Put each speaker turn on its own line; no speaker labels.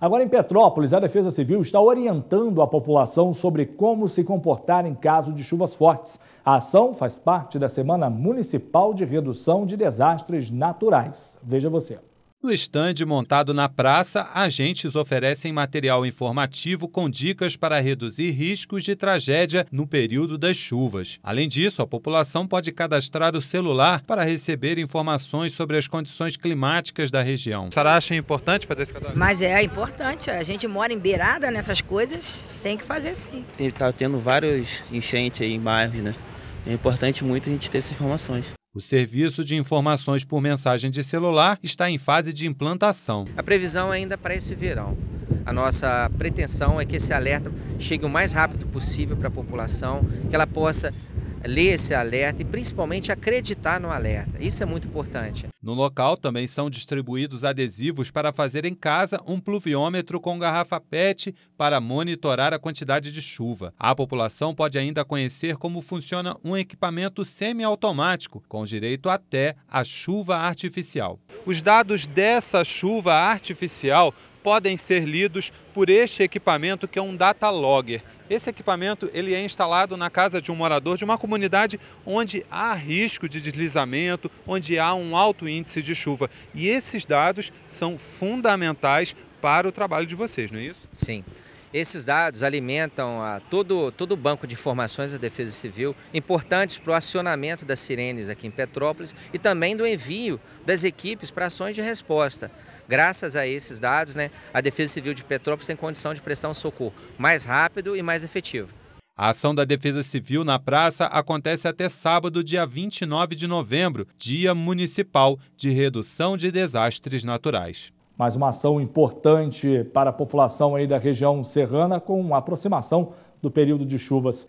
Agora, em Petrópolis, a Defesa Civil está orientando a população sobre como se comportar em caso de chuvas fortes. A ação faz parte da Semana Municipal de Redução de Desastres Naturais. Veja você.
No estande montado na praça, agentes oferecem material informativo com dicas para reduzir riscos de tragédia no período das chuvas. Além disso, a população pode cadastrar o celular para receber informações sobre as condições climáticas da região. A senhora acha importante fazer esse cadastro?
Mas é importante, a gente mora em beirada nessas coisas, tem que fazer sim.
Está tendo vários enchentes aí em bairros, né? É importante muito a gente ter essas informações.
O serviço de informações por mensagem de celular está em fase de implantação.
A previsão é ainda para esse verão. A nossa pretensão é que esse alerta chegue o mais rápido possível para a população, que ela possa ler esse alerta e principalmente acreditar no alerta. Isso é muito importante.
No local também são distribuídos adesivos para fazer em casa um pluviômetro com garrafa PET para monitorar a quantidade de chuva. A população pode ainda conhecer como funciona um equipamento semiautomático com direito até a chuva artificial. Os dados dessa chuva artificial podem ser lidos por este equipamento que é um data logger. Esse equipamento ele é instalado na casa de um morador de uma comunidade onde há risco de deslizamento, onde há um alto índice de chuva. E esses dados são fundamentais para o trabalho de vocês, não é isso?
Sim. Esses dados alimentam a todo, todo o banco de informações da Defesa Civil, importantes para o acionamento das sirenes aqui em Petrópolis e também do envio das equipes para ações de resposta. Graças a esses dados, né, a Defesa Civil de Petrópolis tem condição de prestar um socorro mais rápido e mais efetivo.
A ação da Defesa Civil na praça acontece até sábado, dia 29 de novembro, Dia Municipal de Redução de Desastres Naturais.
Mais uma ação importante para a população aí da região serrana com aproximação do período de chuvas.